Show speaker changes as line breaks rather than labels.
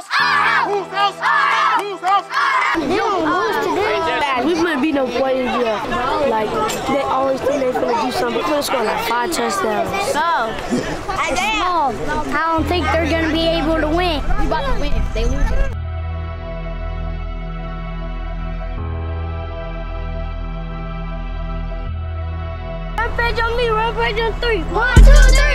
house? Whose house? Whose house?
They don't lose to them. We wouldn't be no players here. Like, they always think they're gonna do something. We're gonna like five touchdowns.
No.
I don't think they're gonna be able to win.
We about to win if they lose it.
Rampage on me, rampage on three. One, two, three.